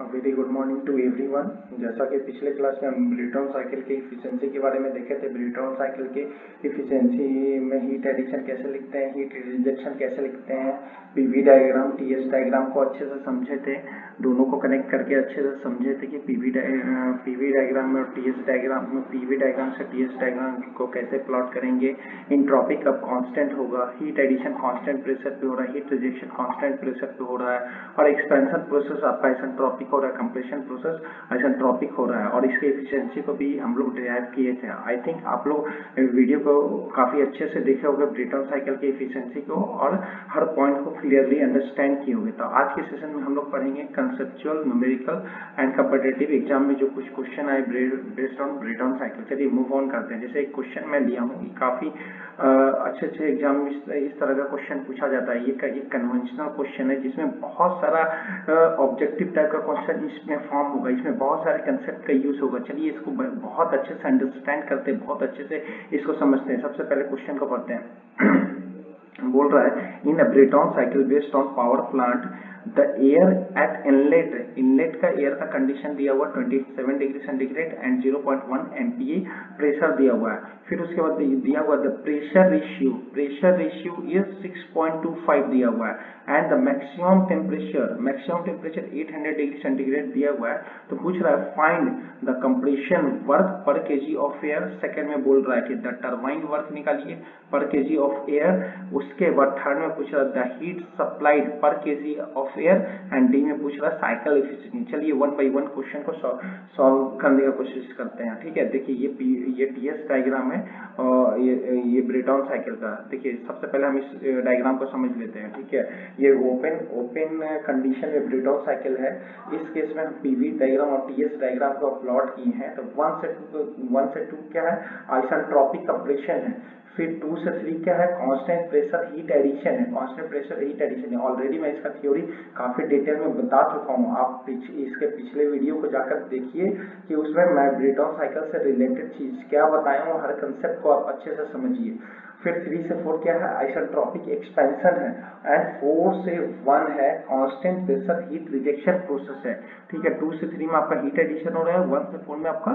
Very good morning to everyone जैसा कि पिछले क्लास में हम ब्रिटॉन साइकिल की इफिशियंसी के बारे में देखे थे ब्रिटॉन साइकिल की इफिशियंसी में हीट एडिशन कैसे लिखते हैं हीट रिजेक्शन कैसे लिखते हैं पीवी डायग्राम टीएस डायग्राम को अच्छे से समझे थे। दोनों को कनेक्ट करके अच्छे से समझे थे कि पीवी पीवी डायग्राम में और टीएस डायग्राम में पीवी डायग्राम से टीएस डायग्राम को कैसे प्लॉट करेंगे। इंट्रॉपिक अब कांस्टेंट होगा। हीट एडिशन कांस्टेंट प्रेशर पे हो रहा है हीट रिजेक्शन कांस्टेंट प्रेशर पे हो रहा है और एक्सपेंशन प्रोसेस आपका आइसेंट्रोपिक हो रहा है कंप्रेशन प्रोसेस आइसेंट्रोपिक हो रहा है और इसके एफिशिएंसी को भी हम लोग डिराइव किए थे। आई थिंक आप लोग वीडियो को काफ़ी अच्छे से देखे होंगे ब्रिटन साइकिल की एफिशिएंसी को और हर पॉइंट को क्लियरली अंडरस्टैंड किए होंगे। तो आज के सेशन में हम लोग पढ़ेंगे conceptual numerical and competitive exam में जो कुछ क्वेश्चन आए बेस्ड ऑन ब्रिटन साइकिल चलिए मूव ऑन करते हैं। जैसे एक क्वेश्चन मैं लिया हूँ काफ़ी अच्छे अच्छे एग्ज़ाम में इस, तरह का क्वेश्चन पूछा जाता है। ये ये कन्वेंशनल क्वेश्चन है जिसमें बहुत सारा ऑब्जेक्टिव टाइप का क्वेश्चन इसमें फॉर्म होगा। इसमें बहुत सारे कंसेप्ट का यूज़ होगा। चलिए इसको बहुत अच्छे से अंडरस्टैंड करते हैं, बहुत अच्छे से इसको समझते हैं। सबसे पहले क्वेश्चन को पढ़ते हैं। बोल रहा है in a Brayton cycle based on power plant the air at inlet inlet का एयर का कंडीशन दिया हुआ 27 degree centigrade and 0.1 MPa pressure दिया हुआ है। फिर उसके बाद दिया हुआ the pressure ratio pressure ratio is 6.25 दिया हुआ है। And the maximum temperature maximum temperature 800 degree centigrade दिया हुआ है। तो पूछ रहा है find the compression work per KG of air second में बोल रहा है कि द टरबाइन वर्क निकालिए पर केजी ऑफ़ एयर उसके बाद थर्ड में पूछ रहा है the heat supplied per KG of air and D में पूछ रहा है साइकिल एफिशिएंसी चलिए वन बाय वन क्वेश्चन को सॉल्व करने का कोशिश करते हैं। ठीक है देखिए ये पी, ये टीएस डायग्राम है और ये ये ब्रिटॉन साइकिल का। देखिए सबसे पहले हम इस डायग्राम को समझ लेते हैं। ठीक है ये ओपन ओपन कंडीशन में ब्रिटॉन साइकिल है। इस केस में हम पीवी डायग्राम और टीएस डायग्राम को प्लॉट किए हैं। तो वन से टू वन से टू क्या है? आइसेंट्रोपिक कंप्रेशन है। फिर टू से थ्री क्या है? कांस्टेंट प्रेशर हीट एडिशन है। कांस्टेंट प्रेशर हीट एडिशन है। ऑलरेडी मैं इसका थ्योरी काफ़ी डिटेल में बता चुका हूँ। आप पिछ, इसके पिछले वीडियो को जाकर देखिए कि उसमें मैं ब्रिटॉन साइकिल से रिलेटेड चीज़ क्या बताया हूँ। हर कंसेप्ट को आप अच्छे से समझिए। फिर थ्री से फोर क्या है? आइसेंट्रोपिक एक्सपेंशन है। एंड फोर से वन है constant pressure heat rejection process है। ठीक है? टू से थ्री में आपका हीट एडिशन हो रहा है। वन से फोर में आपका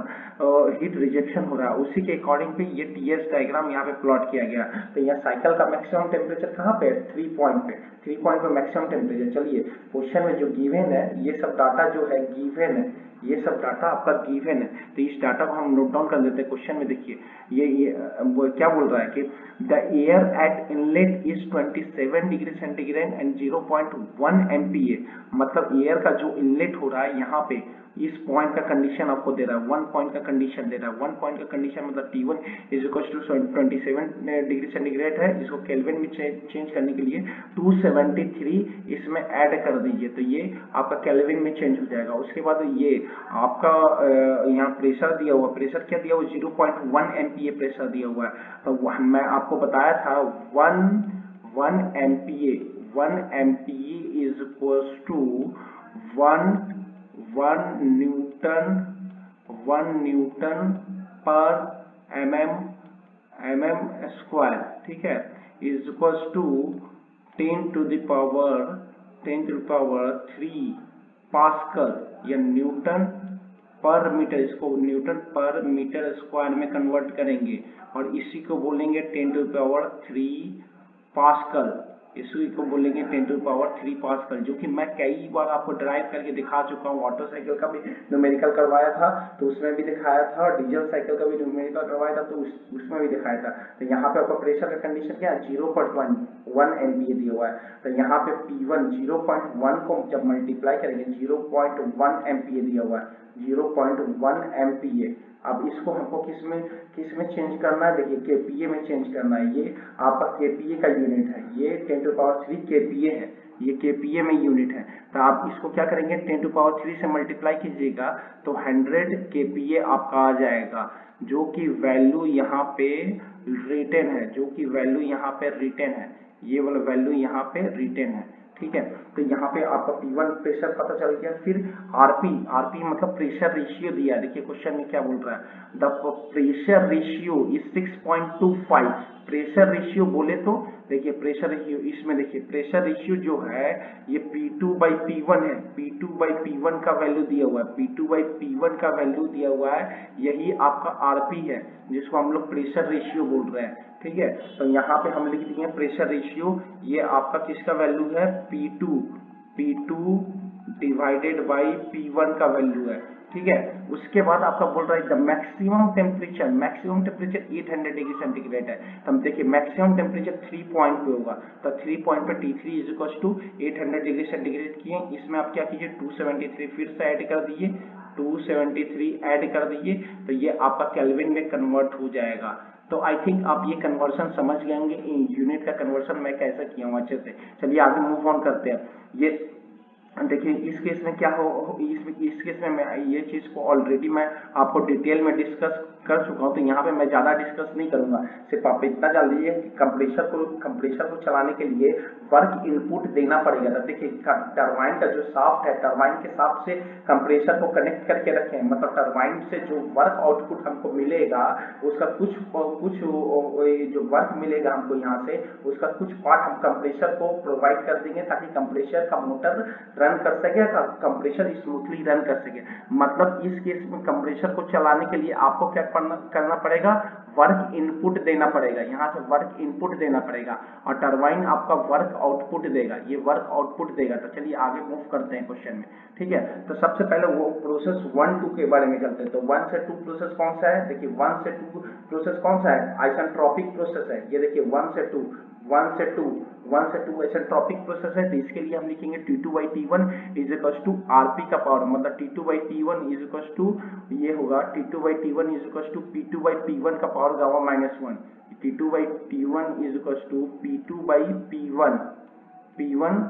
हीट रिजेक्शन हो रहा है। उसी के अकॉर्डिंग पे ये टीएस डायग्राम यहाँ पे प्लॉट किया गया। तो यहाँ साइकिल का मैक्सिमम टेम्परेचर कहाँ पे है? थ्री पॉइंट पे। थ्री पॉइंट पे मैक्सिमम टेम्परेचर चलिए क्वेश्चन में जो गिवेन है, ये सब डाटा जो है गिवेन है ये सब डाटा आपका गिवन है। तो इस डाटा को हम नोट डाउन कर देते हैं क्वेश्चन में देखिए। ये ये, वो क्या बोल रहा है कि the air at inlet is 27 degree centigrade and 0.1 MPa मतलब एयर का जो इनलेट हो रहा है यहाँ पे, इस पॉइंट का कंडीशन आपको दे रहा है। वन पॉइंट का कंडीशन दे रहा है। वन पॉइंट का कंडीशन मतलब T one is equal to twenty seven degree centigrade है। इसको केल्विन में चेंज करने के लिए 273 इसमें ऐड कर दीजिए। तो ये आपका केल्विन में चेंज हो जाएगा। उसके बाद ये आपका यहाँ प्रेशर दिया हुआ, प्रेशर क्या दिया हुआ? Zero point one MPa pressure दिया हुआ है। तो मैं आपको बताया था one one MPa one MPa is equal to one one newton one newton per m m m m square ठीक है? Is equal to ten to the power ten to the power three pascal या newton per metre, इसको newton per metre square में convert करेंगे और इसी को बोलेंगे ten to power three pascal. इसी को बोलेंगे ten to power three pascal जो कि मैं कई बार आपको ड्राइव करके दिखा चुका हूँ। ऑटो साइकिल का भी न्यूमेरिकल करवाया था तो उसमें भी दिखाया था। डीजल साइकिल का भी न्यूमेरिकल करवाया था तो उस, उसमें भी दिखाया था। तो यहाँ पे आपका प्रेशर का कंडीशन क्या है? Zero point one one m दिया हुआ है। तो यहाँ पे P one zero point one को जब मल्टीप्लाई करेंगे ज़ीरो पॉइंट वन एम दिया हुआ है। ज़ीरो पॉइंट वन एम अब इसको हमको किसमें किसमें चेंज करना है? देखिए केपीए में चेंज करना है। ये आपका केपीए का यूनिट है। ये ten to power three kPa है। ये केपीए में यूनिट है। तो आप इसको क्या करेंगे? टेन टू पावर थ्री से मल्टीप्लाई कीजिएगा तो हंड्रेड केपीए आपका आ जाएगा, जो कि वैल्यू यहाँ पे रिटेन है, जो कि वैल्यू यहाँ पे रिटेन है। ये वाला वैल्यू यहाँ पे रिटेन है। ठीक है? तो यहाँ पे आपका P1 प्रेशर पता चल गया। फिर RP RP मतलब प्रेशर रेशियो दिया देखिए क्वेश्चन में क्या बोल रहा है? The pressure ratio is 6.25 pressure ratio बोले तो देखिए प्रेशर रेशियो इसमें देखिए प्रेशर रेशियो जो है, ये P2 बाई P1 है। P2 बाई P1 का वैल्यू दिया हुआ है। P2 बाई P1 का वैल्यू दिया हुआ है। यही आपका RP है, जिसको हम लोग प्रेशर रेशियो बोल रहे हैं। ठीक है? तो यहाँ पे हम लिख दिए प्रेशर रेशियो ये आपका किसका वैल्यू है? P2 P2 divided by P1 का वैल्यू है, ठीक है? उसके बाद आपका बोल रहा है the maximum temperature maximum temperature 800 degree centigrade है। तो हम देखिए मैक्सिमम टेम्परेचर 3 पॉइंट पे होगा। तो 3 पॉइंट पे T3 is equal to 800 degree centigrade किए। इसमें आप क्या कीजिए? 273 फिर से ऐड कर दीजिए। 273 ऐड कर दीजिए। तो ये आपका केल्विन में कन्वर्ट हो जाएगा। तो आई थिंक आप ये कन्वर्सन समझ गए होंगे यूनिट का कन्वर्सन मैं कैसे किया हूँ अच्छे से। चलिए आगे मूव ऑन करते हैं। ये देखिए, इस केस में क्या हो इस इस केस में मैं ये चीज़ को ऑलरेडी मैं आपको डिटेल में डिस्कस कर चुका हूँ तो यहाँ पे मैं ज़्यादा डिस्कस नहीं करूँगा। सिर्फ़ आप इतना जान लीजिए कि कंप्रेसर को कंप्रेसर को चलाने के लिए वर्क इनपुट देना पड़ेगा। तो देखिए टरबाइन का जो साफ्ट है टरबाइन के साफ्ट से कंप्रेसर को कनेक्ट करके रखें। मतलब टरबाइन से जो वर्क आउटपुट हमको मिलेगा, उसका कुछ कुछ जो वर्क मिलेगा हमको यहाँ से, उसका कुछ पार्ट हम कंप्रेसर को प्रोवाइड कर देंगे ताकि कंप्रेसर का मोटर रन कर सके कंप्रेसर स्मूथली रन कर सके। मतलब इस केस में कंप्रेसर को चलाने के लिए आपको क्या करना पड़ेगा? वर्क इनपुट देना पड़ेगा। यहाँ से वर्क इनपुट देना पड़ेगा। और टरबाइन आपका वर्क आउटपुट देगा। ये वर्क आउटपुट देगा। तो चलिए आगे मूव करते हैं क्वेश्चन में। ठीक है? तो सबसे पहले वो प्रोसेस वन टू के बारे में चलते हैं। तो वन से टू प्रोसेस कौन सा है? देखिए वन से टू प्रोसेस कौन सा है? आइसनट्रॉपिक प्रोसेस है। ये देखिए वन से टू वन से टू वन से टू आइसनट्रॉपिक प्रोसेस है तो इसके लिए हम लिखेंगे T two by T one is equal to R P का पावर मतलब T two by T one is equal to ये होगा T two by T one is equal to P two by P one का power gamma minus one T two by T one is equal to P two by P one P one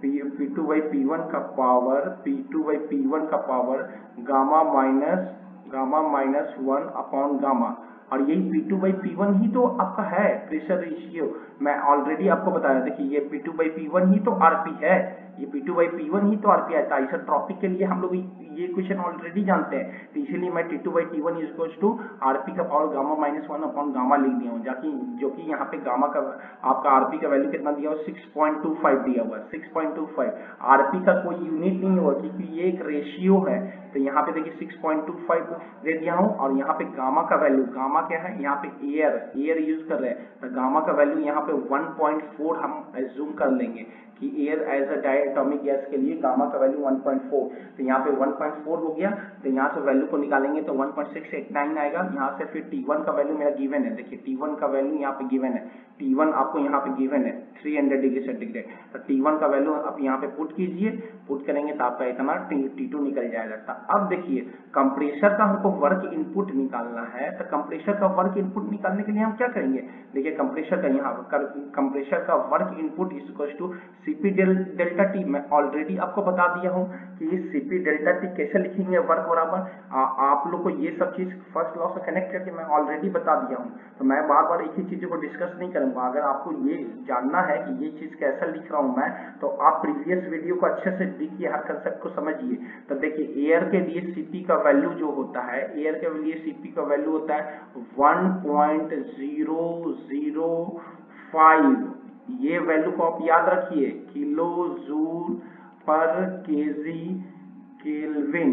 P two by P one का power P two by P one का power gamma minus gamma minus one upon gamma और यही P two by P one ही तो आपका है, pressure ratio मैं already आपको बताया, देखिए ये P two by P one ही तो आरपी है। ये पी टू बाई पी ही तो आरपी आता है आइसोट्रॉपिक के लिए हम लोग ये क्वेश्चन ऑलरेडी जानते हैं। तो इसीलिए मैं T two by T one is to RP का power gamma minus one upon gamma लिख दिया हूँ। जाकि जो कि यहाँ पे गामा का आपका आरपी का वैल्यू कितना दिया हुआ? सिक्स पॉइंट टू फाइव दिया हुआ है। Six point two five RP का कोई यूनिट नहीं हुआ, क्योंकि ये एक रेशियो है। तो यहाँ पे देखिए सिक्स पॉइंट दे दिया हूँ और यहाँ पे गामा का वैल्यू गामा क्या है? यहाँ पे एयर एयर यूज़ कर रहे हैं। तो गामा का वैल्यू यहाँ पे 1.4 हम एज्यूम कर लेंगे। कि air as a diatomic gas के लिए गामा का वैल्यू 1.4 तो यहाँ पे 1.4 हो गया तो यहाँ से वैल्यू को निकालेंगे तो 1.689 आएगा, यहाँ से फिर T1 का वैल्यू मेरा गिवन है, देखिए T1 का वैल्यू यहाँ पे गिवन है T1 आपको यहाँ पे गिवन है 300 डिग्री सेंटीग्रेड तो T1 का वैल्यू आप यहाँ पे पुट कीजिए पुट करेंगे तो आपका इतना T2 निकल जाएगा। तो अब देखिए कंप्रेसर का हमको वर्क इनपुट निकालना है। तो कंप्रेसर का वर्क इनपुट निकालने के लिए हम क्या करेंगे? देखिए कंप्रेसर का यहाँ कंप्रेसर का work input is to CP delta T मैं ऑलरेडी आपको बता दिया हूँ कि सीपी डेल्टा टी कैसे लिखेंगे वर्क बराबर। आप लोग को ये सब चीज़ फ़र्स्ट लॉ से कनेक्ट करके मैं ऑलरेडी बता दिया हूँ। तो मैं बार बार एक ही चीज़ों को डिस्कस नहीं करूँगा। अगर आपको ये जानना है कि ये चीज़ कैसा लिख रहा हूँ मैं तो आप प्रीवियस वीडियो को अच्छे से देखिए हर कंसेप्ट को समझिए। तो देखिए एयर के लिए सीपी का वैल्यू जो होता है एयर के लिए सीपी का वैल्यू होता है one point zero zero five ये वैल्यू को आप याद रखिए, kilo joule per kg kelvin.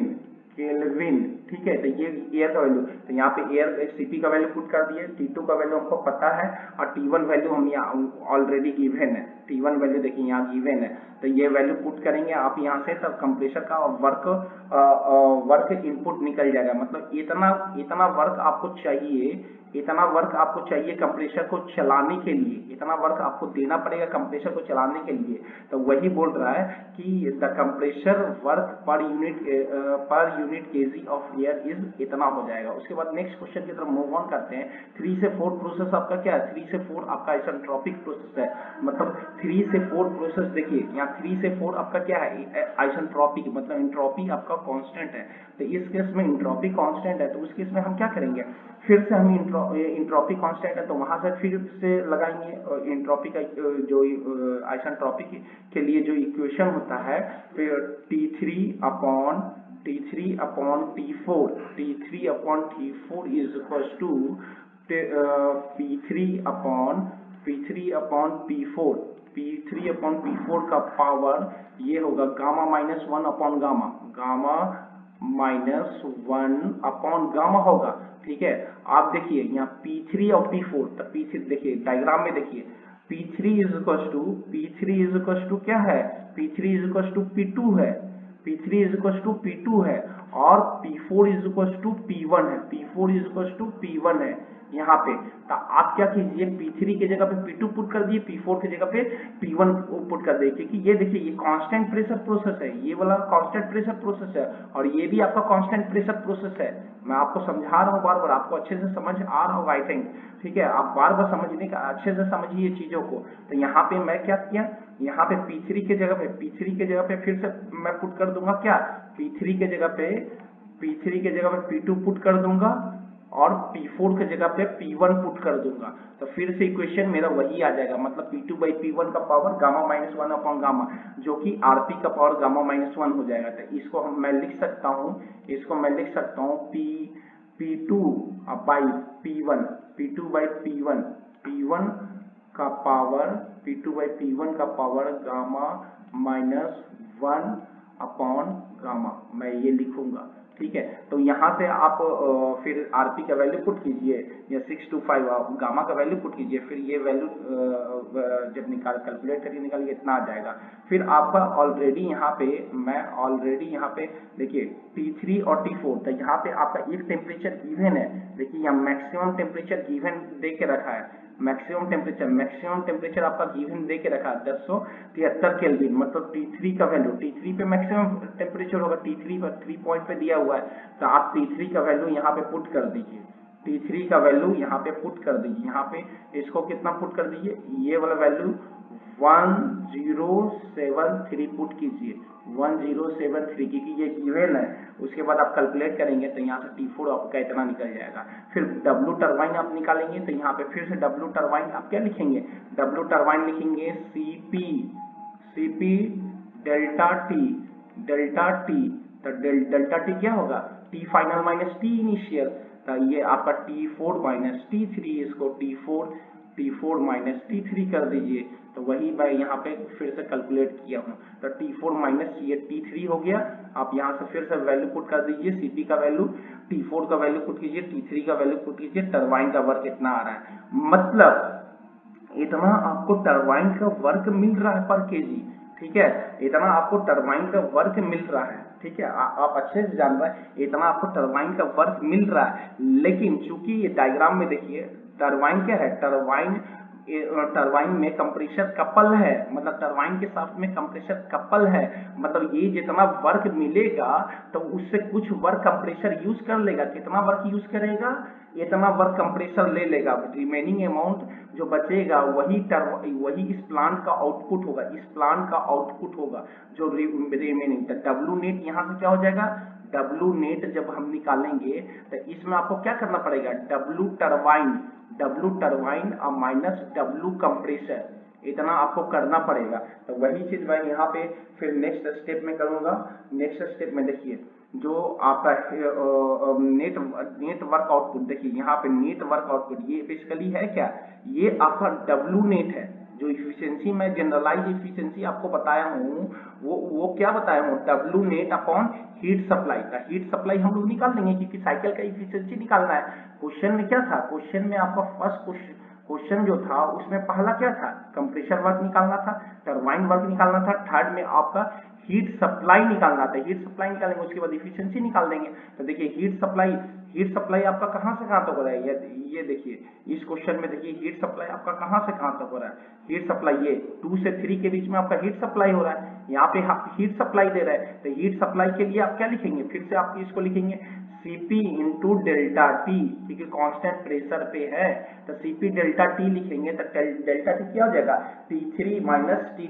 Kelvin ठीक है? तो ये एयर का वैल्यू तो यहाँ पे एयर सीपी का वैल्यू पुट कर दिए टी टू का वैल्यू हमको पता है, और टी वन वैल्यू हम यहाँ ऑलरेडी गिवन है। टी वन वैल्यू देखिए यहाँ गिवन है। तो ये वैल्यू पुट करेंगे आप यहाँ से तब कंप्रेसर का वर्क आ, आ, वर्क इनपुट निकल जाएगा। मतलब इतना इतना वर्क आपको चाहिए इतना वर्क आपको चाहिए कंप्रेसर को चलाने के लिए इतना वर्क आपको देना पड़ेगा कंप्रेसर को चलाने के लिए। तो वही बोल रहा है कि the compressor work per unit per unit kg of air is इतना हो जाएगा। उसके बाद नेक्स्ट क्वेश्चन की तरफ़ मूव ऑन करते हैं। थ्री से फोर प्रोसेस आपका क्या है? थ्री से फोर आपका आइसेंट्रोपिक प्रोसेस है। मतलब थ्री से फोर प्रोसेस देखिए, यहाँ थ्री से फोर आपका क्या है? आइसेंट्रोपिक मतलब इंट्रॉपी आपका कांस्टेंट है। तो इस केस में इंट्रोपी कांस्टेंट है तो उस केस में हम क्या करेंगे? फिर से हम इंट्रोपी कांस्टेंट है तो वहाँ से फिर से लगाएँगे इंट्रोपी का जो आइसेंट्रोपिक के लिए जो इक्वेशन होता है, फिर T three upon T three upon T four T three upon T four is equal to P three upon P three upon P three upon P four का पावर ये होगा gamma minus one upon gamma gamma minus one upon gamma होगा, ठीक है? आप देखिए यहाँ P three और पी फोर तो पी थ्री देखिए डायग्राम में देखिए। P three is equal to P three is equal to क्या है? P three is equal to P two है। P three is equal to P two है और P four is equal to P one है। P four is equal to P one है। यहाँ पे। तो आप क्या कीजिए P3 के जगह पे P2 पुट कर दिए P4 के जगह पे P1 पुट कर दिए। क्योंकि ये देखिए, ये कांस्टेंट प्रेशर प्रोसेस है, ये वाला कांस्टेंट प्रेशर प्रोसेस है, और ये भी आपका कांस्टेंट प्रेशर प्रोसेस है। मैं आपको समझा रहा हूँ बार बार आपको अच्छे से समझ आ रहा होगा आई थिंक ठीक है, आप बार बार समझने का, अच्छे से समझिए चीज़ों को। तो यहाँ पे मैं क्या किया, यहाँ पे P3 के जगह पे P3 के जगह पे फिर से मैं पुट कर दूँगा क्या? P3 के जगह पे P3 के जगह पे P2 पुट कर दूँगा। और P4 के जगह पे P1 पुट कर दूँगा। तो फिर से इक्वेशन मेरा वही आ जाएगा। मतलब P2 टू बाई P1 का power gamma minus one upon gamma जो कि RP का पावर गामा माइनस वन हो जाएगा। तो इसको हम मैं लिख सकता हूँ, इसको मैं लिख सकता हूँ P P2 two by P1 P2 by P1 P1 का power P2 two by P1 का power gamma minus one upon gamma मैं ये लिखूँगा। ठीक है? तो यहाँ से आप फिर आरपी का वैल्यू पुट कीजिए, या सिक्स टू फाइव गामा का वैल्यू पुट कीजिए, फिर ये वैल्यू जब निकाल कैलकुलेट करके निकालिए, इतना आ जाएगा। फिर आपका ऑलरेडी यहाँ पे, मैं ऑलरेडी यहाँ पे, देखिए T3 और T4 तो यहाँ पे आपका एक टेम्परेचर गिवन है, देखिए यहाँ मैक्सिमम टेम्परेचर गिवन दे के रखा है। मैक्सिमम टेम्परेचर मैक्सिमम टेम्परेचर आपका गिवन दे के रखा है दस सौ तिहत्तर केल्विन मतलब T3 का वैल्यू T3 पे मैक्सिमम टेम्परेचर होगा T3 पर थ्री पॉइंट पे दिया हुआ है। तो आप T3 का वैल्यू यहाँ पे पुट कर दीजिए। T3 का वैल्यू यहाँ पे पुट कर दीजिए। यहाँ पे इसको कितना पुट कर दीजिए? ये वाला value one zero seven three put कीजिए। वन ज़ीरो सेवन थ्री क्योंकि ये गिवन है। उसके बाद आप कैलकुलेट करेंगे तो यहाँ से टी फोर आपका इतना निकल जाएगा। फिर डब्लू टरबाइन आप निकालेंगे तो यहाँ पे फिर से डब्लू टरबाइन आप क्या लिखेंगे? डब्लू टरबाइन लिखेंगे C P delta T delta T तो डेल्टा टी क्या होगा? T final minus T initial तो ये आपका टी फोर माइनस टी इसको T four T four minus T कर दीजिए। तो वही मैं यहाँ पे फिर से कैलकुलेट किया हूँ। तो टी फोर माइनस ये टी थ्री हो गया। आप यहाँ से फिर से वैल्यू पुट कर दीजिए सीपी का वैल्यू टी फोर का वैल्यू पुट कीजिए टी थ्री का वैल्यू पुट कीजिए टरबाइन का वर्क इतना आ रहा है। मतलब इतना आपको टरबाइन का वर्क मिल रहा है पर के ठीक है? इतना आपको टरबाइन का वर्क मिल रहा है ठीक है? आ, आप अच्छे से जान रहे हैं इतना आपको टरबाइन का वर्क मिल रहा है। लेकिन चूँकि ये डायग्राम में देखिए टरबाइन क्या है? टरबाइन टरबाइन में कंप्रेसर कपल है मतलब टरबाइन के साथ में कंप्रेसर कपल है मतलब ये जितना वर्क मिलेगा तो उससे कुछ वर्क कंप्रेसर यूज़ कर लेगा। कितना वर्क यूज़ करेगा? इतना वर्क कंप्रेसर ले लेगा। रिमेनिंग अमाउंट जो बचेगा, वही वही इस प्लांट का आउटपुट होगा, इस प्लांट का आउटपुट होगा। जो रिमेनिंग डब्ल्यू नेट यहाँ से क्या हो जाएगा? डब्ल्यू नेट जब हम निकालेंगे तो इसमें आपको क्या करना पड़ेगा? डब्ल्यू टरबाइन डब्ल्यू टर्बाइन और माइनस डब्ल्यू कंप्रेसर इतना आपको करना पड़ेगा। तो वही चीज़ मैं यहाँ पे फिर नेक्स्ट स्टेप में करूँगा। नेक्स्ट स्टेप में देखिए, जो आपका नेट नेटवर्क आउटपुट देखिए, यहाँ पे नेटवर्क आउटपुट ये बेसिकली है क्या? ये आपका डब्लू नेट है। जो इफिशियंसी मैं जनरलाइज इफिशियंसी आपको बताया हूँ, वो वो क्या बताया हूँ? W net upon heat supply का। हीट सप्लाई हम लोग निकाल लेंगे क्योंकि साइकिल का इफिशियंसी निकालना है। क्वेश्चन में क्या था? क्वेश्चन में आपका फ़र्स्ट क्वेश्चन जो था, उसमें पहला क्या था? कंप्रेशर वर्क निकालना था टर्बाइन वर्क निकालना था। थर्ड में आपका हीट सप्लाई निकालना था हीट सप्लाई निकालेंगे, उसके बाद इफिशियंसी निकाल देंगे। तो देखिए हीट सप्लाई हीट सप्लाई आपका कहाँ से कहाँ तक हो रहा है? ये ये देखिए, इस क्वेश्चन में देखिए हीट सप्लाई आपका कहाँ से कहाँ तक हो रहा है? हीट सप्लाई ये टू से थ्री के बीच में आपका हीट सप्लाई हो रहा है। यहाँ पे हीट सप्लाई दे रहा है। तो हीट सप्लाई के लिए आप क्या लिखेंगे? फिर से आप इसको लिखेंगे। सीपी इंटू डेल्टा टी क्योंकि कांस्टेंट प्रेशर पे है। तो सीपी डेल्टा टी लिखेंगे तो डेल्टा टी क्या हो जाएगा? टी थ्री माइनस टी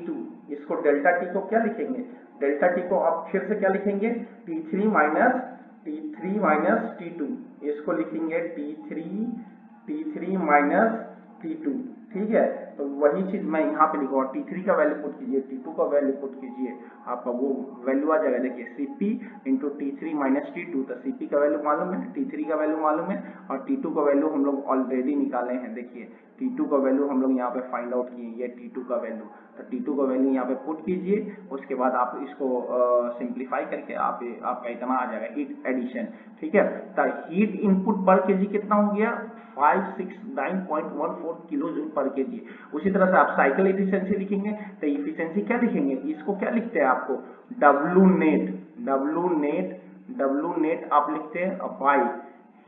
इसको डेल्टा टी को क्या लिखेंगे? डेल्टा टी को आप फिर से क्या लिखेंगे? T three minus T three minus T two इसको लिखेंगे T3 T3 minus T two ठीक है? तो वही चीज़ मैं यहाँ पे लिखूँगा टी थ्री का वैल्यू पुट कीजिए टी टू का वैल्यू पुट कीजिए आपका वो वैल्यू आ जाएगा। देखिए C P into T three minus T two तो सी पी का वैल्यू मालूम है टी थ्री का वैल्यू मालूम है, और टी टू का वैल्यू हम लोग ऑलरेडी निकाले हैं। देखिए टी टू का वैल्यू हम लोग यहाँ पे फाइंड आउट किए, ये टी टू का वैल्यू तो टी टू का वैल्यू यहाँ पे पुट कीजिए, उसके बाद आप इसको सिंप्लीफाई करके आप, आपका इतना आ जाएगा हीट एडिशन ठीक है? तो हीट इनपुट पर के कितना हो गया? 569.14 किलो जूल पर के जी उसी तरह से आप साइकिल इफिशियंसी लिखेंगे तो इफिशियंसी क्या लिखेंगे? इसको क्या लिखते हैं आपको? W net W net W net आप लिखते हैं upon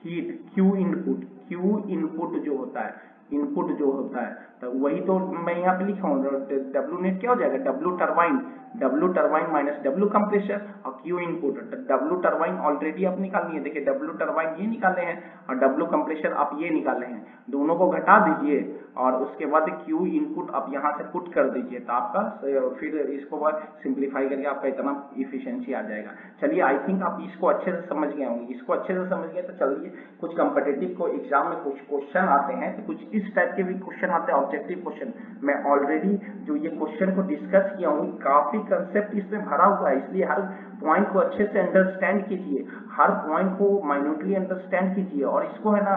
heat Q input Q input जो होता है। इनपुट जो होता है तो वही तो मैं यहाँ पे लिखा हूँ डब्लू नेट क्या हो जाएगा? W turbine W turbine minus W compressor और Q input W turbine already आप निकालनी है। देखिए डब्लू टर्बाइन ये निकाले हैं और डब्लू कंप्रेसर आप ये निकाले हैं। दोनों को घटा दीजिए और उसके बाद क्यू इनपुट आप यहाँ से पुट कर दीजिए तो आपका फिर इसको सिंप्लीफाई करके आपका इतना इफिशियंसी आ जाएगा। चलिए आई थिंक आप इसको अच्छे से समझ गए होंगे। इसको अच्छे से समझ गए तो चलिए, कुछ कंपिटेटिव को एग्ज़ाम में कुछ क्वेश्चन आते हैं तो कुछ टाइप के भी क्वेश्चन आते हैं ऑब्जेक्टिव क्वेश्चन मैं ऑलरेडी जो ये क्वेश्चन को डिस्कस किया हूँ, काफ़ी कंसेप्ट इसमें भरा हुआ है, इसलिए हर पॉइंट को अच्छे से अंडरस्टैंड कीजिए, हर पॉइंट को माइन्यूटली अंडरस्टैंड कीजिए और इसको है ना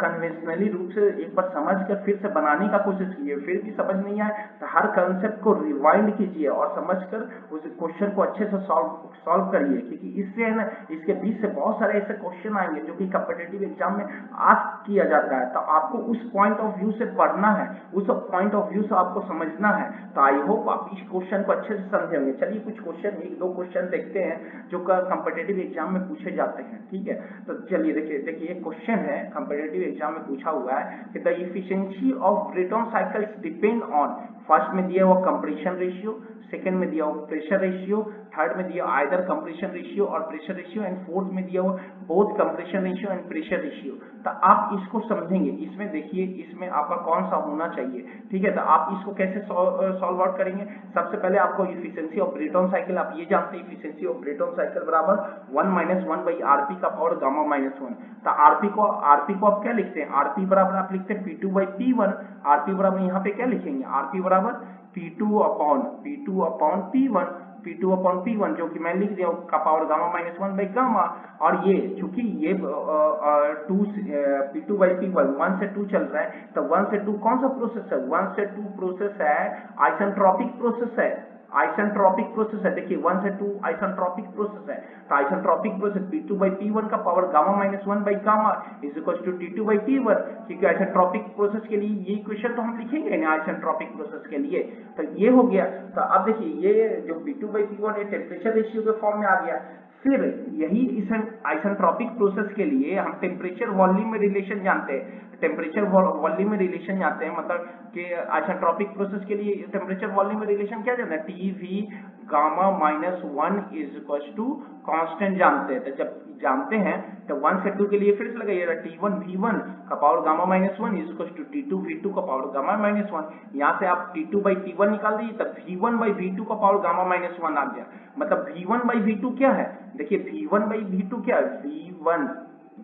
कन्वेंशनली रूप से एक बार समझ कर फिर से बनाने का कोशिश कीजिए। फिर भी समझ नहीं आए तो हर कंसेप्ट को रिवाइंड कीजिए और समझकर उस क्वेश्चन को अच्छे से सॉल्व सॉल्व करिए। क्योंकि इससे है ना, इसके बीच से बहुत सारे ऐसे क्वेश्चन आएँगे जो कि कम्पिटेटिव एग्ज़ाम में आस्क किया जाता है। तो आपको उस पॉइंट ऑफ़ व्यू से पढ़ना है, उस पॉइंट ऑफ़ व्यू से आपको समझना है। तो आई होप आप इस क्वेश्चन को अच्छे से समझेंगे चलिए कुछ क्वेश्चन एक दो क्वेश्चन देखते हैं, जो कंपिटेटिव एग्ज़ाम में पूछे जाते हैं, ठीक है? तो चलिए, देखिए देखिए एक क्वेश्चन है कंपिटेटिव एग्ज़ाम में पूछा हुआ है कि the efficiency of Brayton cycles depend on first में दिया हुआ कंप्रेशन रेशियो सेकंड में दिया हुआ प्रेशर रेशियो थर्ड में दिया आइदर कंप्रेशन रेशियो और प्रेशर रेशियो एंड फोर्थ में दिया हुआ both compression ratio and pressure ratio तो आप इसको समझेंगे, इसमें देखिए, इसमें आपका कौन सा होना चाहिए, ठीक है? तो आप इसको कैसे सॉल्व आउट करेंगे? सबसे पहले आपको इफिशियंसी ऑफ़ ब्रेटन साइकिल आप ये जानते हैं इफिशियंसी ऑफ़ ब्रेटन साइकिल बराबर one minus one by RP का पावर गामा माइनस वन तो आरपी को आरपी को आप क्या लिखते हैं? आरपी बराबर आप लिखते हैं P two by P one RP बराबर यहाँ पे क्या लिखेंगे? आरपी बराबर P two upon P two upon P one P two upon P one जो कि मैं लिख दिया का power gamma minus one by gamma और ये, चूँकि ये two P two by P one one से टू चल रहा है तो वन से टू कौन सा प्रोसेस है? वन से टू प्रोसेस है आइसेंट्रोपिक प्रोसेस है। आइसेंट्रोपिक प्रोसेस है। देखिए वन से टू आइसेंट्रोपिक प्रोसेस है। तो isentropic process P two by P one का power gamma minus one by gamma is equal to T two by T one क्योंकि isentropic process के लिए ये इक्वेशन तो हम लिखेंगे ना आइसेंट्रोपिक प्रोसेस के लिए। तो ये हो गया। तो अब देखिए, ये जो P two by P one ये टेम्परेचर रेशियो के फॉर्म में आ गया। फिर यही इस आइसेंट्रोपिक प्रोसेस के लिए हम टेम्परेचर वॉल्यूम में रिलेशन जानते हैं। टेम्परेचर वॉल्यूम में रिलेशन जानते हैं मतलब कि आइसेंट्रोपिक प्रोसेस के लिए टेम्परेचर वॉल्यूम में रिलेशन क्या जानते हैं? T V gamma minus one is equal to constant जानते हैं। तो जब जानते हैं तो वन से टू के लिए फिर से लगाइएगा। टी वन वी वन का power gamma minus one is equal to T two V two का पावर गामा माइनस वन यहाँ से आप T two by T one निकाल दीजिए, तब V one by V two का पावर गामा माइनस वन आ गया। मतलब V one by V two क्या है? देखिए V one by V two क्या है? V one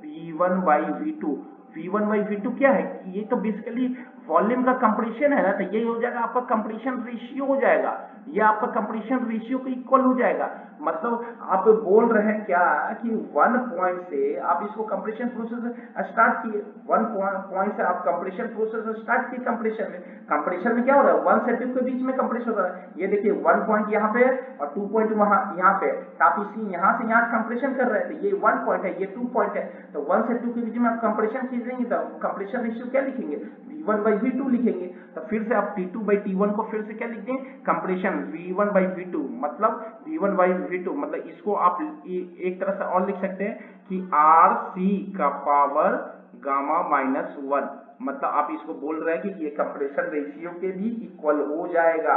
V one by V two V one by V two क्या है? ये तो बेसिकली वॉल्यूम का कंप्रेशन है ना तो ये हो जाएगा, आपका कंप्रेशन रेशियो हो जाएगा, ये आपका कंप्रेशन रेशियो को इक्वल हो जाएगा। मतलब आप बोल रहे हैं क्या कि वन पॉइंट से आप इसको कंप्रेशन प्रोसेस स्टार्ट किए वन पॉइंट से आप कंप्रेशन प्रोसेस स्टार्ट किए कंप्रेशन में। कंप्रेशन में क्या हो रहा है? वन से टू के बीच में कंप्रेशन हो रहा है। ये देखिए वन पॉइंट यहाँ पे और टू पॉइंट वहाँ, यहाँ पे। आप इसी, यहाँ से यहाँ कंप्रेशन कर रहे थे ये वन पॉइंट है, ये टू पॉइंट है। तो वन से टू के बीच में आप कंप्रेशन खींचेंगे तो कंप्रेशन रेशियो क्या लिखेंगे? वन बाई वी टू लिखेंगे तो फिर से आप T two by T one को फिर से क्या लिखते हैं? Compression V one by V two मतलब V one by V two मतलब इसको आप एक तरह से और लिख सकते हैं कि आर सी का पावर गामा माइनस वन मतलब आप इसको बोल रहे हैं कि ये कंप्रेशन रेशियो के भी इक्वल हो जाएगा।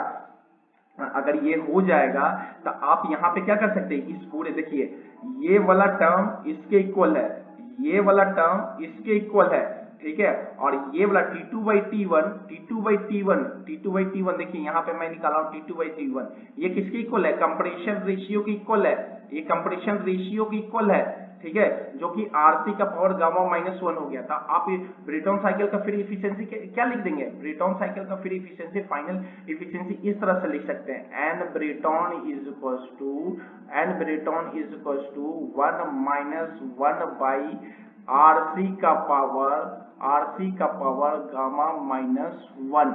अगर ये हो जाएगा तो आप यहाँ पे क्या कर सकते हैं? इस पूरे, देखिए, ये वाला टर्म इसके इक्वल है, ये वाला टर्म इसके इक्वल है। ठीक है? और ये वाला T two by T one T two by T one T two by T one देखिए, यहाँ पे मैं निकाला हूँ T two by T one ये किसके इक्वल है? कंप्रेशन रेशियो की इक्वल है। ये कंप्रेशन रेशियो की इक्वल है, ठीक है? जो कि आरसी का पावर गामा माइनस वन हो गया था। आप ब्रिटॉन साइकिल का फिर इफिशियंसी क्या लिख देंगे? ब्रिटॉन साइकिल का फिर इफिशियंसी फाइनल इफिशियंसी इस तरह से लिख सकते हैं। N Brayton is equal to N Brayton is equal to one minus one by RC का पावर आरसी का power gamma minus one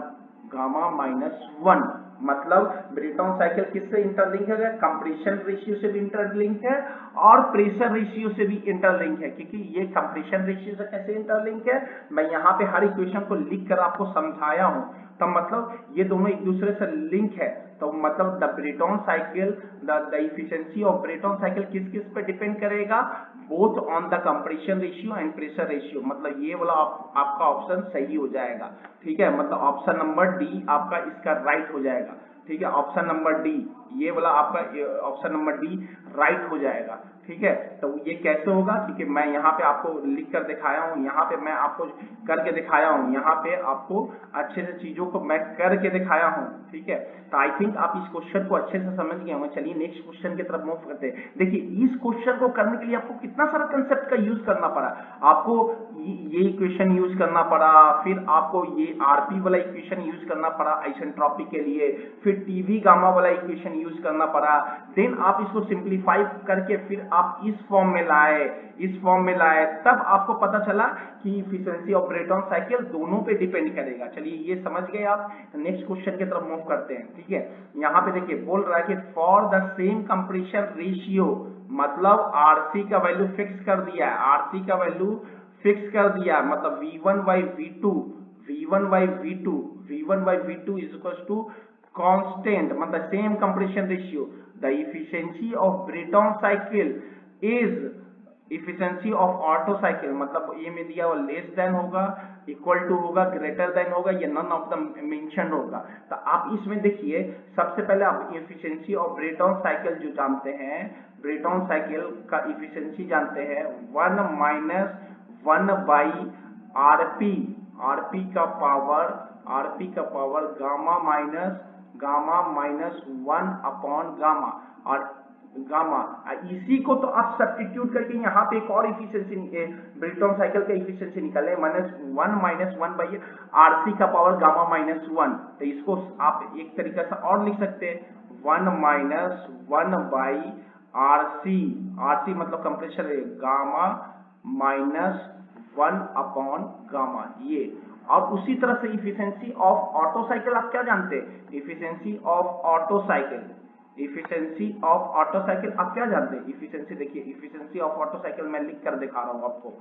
gamma minus one मतलब ब्रिटॉन साइकिल किससे इंटरलिंक है? कंप्रेशन रेशियो से भी इंटरलिंक है और प्रेशर रेशियो से भी इंटरलिंक है। क्योंकि ये कंप्रेशन रेशियो से कैसे इंटरलिंक है? मैं यहाँ पे हर इक्वेशन को लिख कर आपको समझाया हूँ। तो मतलब ये दोनों एक दूसरे से लिंक है। तो मतलब the Brayton cycle the efficiency of Brayton cycle किस किस पे डिपेंड करेगा? Both on the compression ratio and pressure ratio मतलब ये वाला आप, आपका ऑप्शन सही हो जाएगा। ठीक है? मतलब ऑप्शन नंबर डी आपका इसका राइट हो जाएगा। ठीक है? ऑप्शन नंबर डी ये वाला आपका ऑप्शन नंबर डी राइट हो जाएगा। ठीक है? तो ये कैसे होगा? क्योंकि मैं यहाँ पे आपको लिख कर दिखाया हूँ। यहाँ पे मैं आपको करके दिखाया हूँ। यहाँ पे आपको अच्छे से चीज़ों को मैं करके दिखाया हूँ। ठीक है? तो आई थिंक आप इस क्वेश्चन को अच्छे से समझ गए होंगे। चलिए नेक्स्ट क्वेश्चन की तरफ़ मूव करते हैं। देखिए, इस क्वेश्चन को करने के लिए आपको कितना सारा कंसेप्ट का यूज़ करना पड़ा। आपको ये इक्वेशन यूज़ करना पड़ा, फिर आपको ये आरपी वाला इक्वेशन यूज़ करना पड़ा आइसेंट्रोपी के लिए, फिर टीवी गामा वाला इक्वेशन यूज़ करना पड़ा। देन आप इसको सिंप्लीफाई करके फिर आप इस फॉर्म में लाए, इस फॉर्म में लाए। तब आपको पता चला कि इफिशियंसी ऑफ़ ब्रेटॉन साइकिल दोनों पे डिपेंड करेगा। चलिए ये समझ गए आप। नेक्स्ट क्वेश्चन की तरफ़ मूव करते हैं, ठीक है? यहाँ पे देखिए, बोल रहा है कि for the same compression ratio मतलब आरसी का वैल्यू फिक्स कर दिया है। आरसी का वैल्यू फिक्स कर दिया मतलब V one by V two V one by V two V one by V two is equal to constant मतलब same compression ratio, the efficiency of Breton cycle is efficiency of Otto cycle मतलब ये में दिया हुआ less than होगा equal to होगा greater than होगा, या नन ऑफ़ द मेंशन होगा। तो आप इसमें देखिए, सबसे पहले आप इफिशियंसी ऑफ़ ब्रेटॉन साइकिल जो जानते हैं ब्रेटॉन साइकिल का इफिशियंसी जानते हैं one minus one by RP RP का पावर आरपी का power gamma minus gamma minus one upon gamma और गामा इसी को तो आप सब्सटीट्यूट करके यहाँ पे एक और इफिशियंसी ब्रिटॉन साइकिल का इफिशियंसी निकाले। Minus one minus one by RC का पावर गामा माइनस वन तो इसको आप एक तरीका से और लिख सकते हैं। One minus one by RC RC मतलब compressor gamma minus one upon gamma ये। और उसी तरह से इफिशियंसी ऑफ़ ऑटो साइकिल आप क्या जानते हैं? Efficiency of Otto cycle efficiency of Otto cycle आप क्या जानते हैं? इफिशियंसी देखिए इफिशियंसी ऑफ़ ऑटो साइकिल मैं लिख कर दिखा रहा हूँ आपको।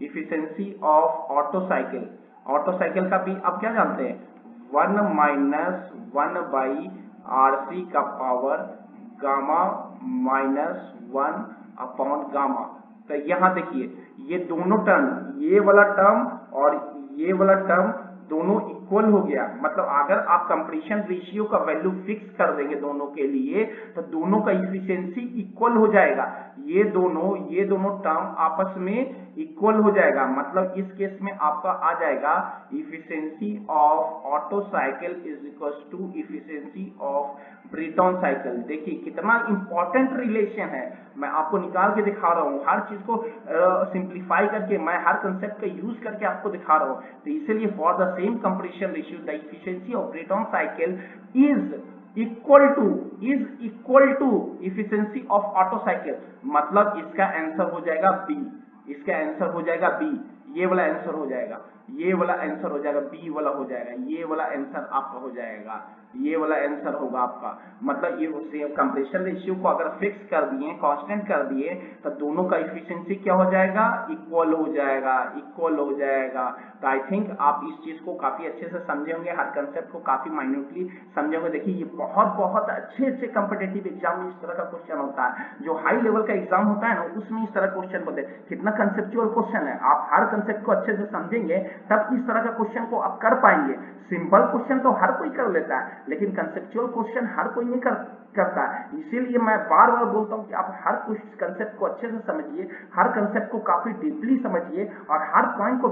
Efficiency of Otto cycle Otto cycle का भी आप क्या जानते हैं? One minus one by R C का power gamma minus one upon gamma. तो यहाँ देखिए, ये दोनों टर्म, ये वाला टर्म और ये वाला टर्म दोनों इक्वल हो गया। मतलब अगर आप कंप्रेशन रेशियो का वैल्यू फिक्स कर देंगे दोनों के लिए तो दोनों का इफिशियंसी इक्वल हो जाएगा। ये दोनों ये दोनों टर्म आपस में इक्वल हो जाएगा। मतलब इस केस में आपका आ जाएगा efficiency of Otto cycle is equal to efficiency of Brayton cycle देखिए, कितना इंपॉर्टेंट रिलेशन है। मैं आपको निकाल के दिखा रहा हूँ। हर चीज़ को सिंप्लीफाई करके, मैं हर कंसेप्ट का यूज़ करके आपको दिखा रहा हूँ। तो इसलिए for the same compression ratio the efficiency of Breton cycle is equal to is equal to efficiency of Otto cycle मतलब इसका आंसर हो जाएगा B इसका आंसर हो जाएगा B ये वाला आंसर हो जाएगा, ये वाला आंसर हो जाएगा बी वाला हो जाएगा, ये वाला आंसर आपका हो जाएगा, ये वाला आंसर होगा आपका। मतलब ये कंप्रेशन रेशियो को अगर फिक्स कर दिए कांस्टेंट कर दिए तो दोनों का इफिशिएंसी क्या हो जाएगा? इक्वल हो जाएगा इक्वल हो जाएगा। तो आई थिंक आप इस चीज़ को काफ़ी अच्छे से समझे होंगे, हर कंसेप्ट को काफ़ी माइन्यूटली समझे होंगे। देखिए, ये बहुत बहुत अच्छे अच्छे कम्पिटेटिव एग्ज़ाम में इस तरह का क्वेश्चन होता है। जो हाई लेवल का एग्ज़ाम होता है ना, उसमें इस तरह क्वेश्चन हैं। कितना कंसेप्चुअल क्वेश्चन है? आप हर कंसेप्ट को अच्छे से समझेंगे, तब इस तरह का क्वेश्चन को आप कर पाएँगे। सिंपल क्वेश्चन तो हर कोई कर लेता है, लेकिन कंसेप्चुअल क्वेश्चन हर कोई नहीं कर, करता है। इसीलिए मैं बार बार बोलता हूँ कि आप हर कुछ कंसेप्ट को अच्छे से समझिए, हर कंसेप्ट को काफ़ी डीपली समझिए और हर पॉइंट को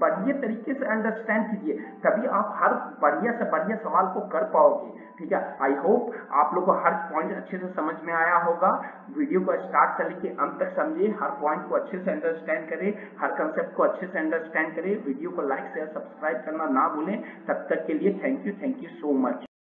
बढ़िया तरीके से अंडरस्टैंड कीजिए। तभी आप हर बढ़िया से बढ़िया सवाल को कर पाओगे। ठीक है? आई होप आप लोगों को हर पॉइंट अच्छे से समझ में आया होगा। वीडियो को स्टार्ट से लेके अंत तक समझिए। हर पॉइंट को अच्छे से अंडरस्टैंड करें। हर कंसेप्ट को अच्छे से अंडरस्टैंड करें। वीडियो को लाइक शेयर सब्सक्राइब करना ना भूलें। तब तक के लिए thank you thank you so much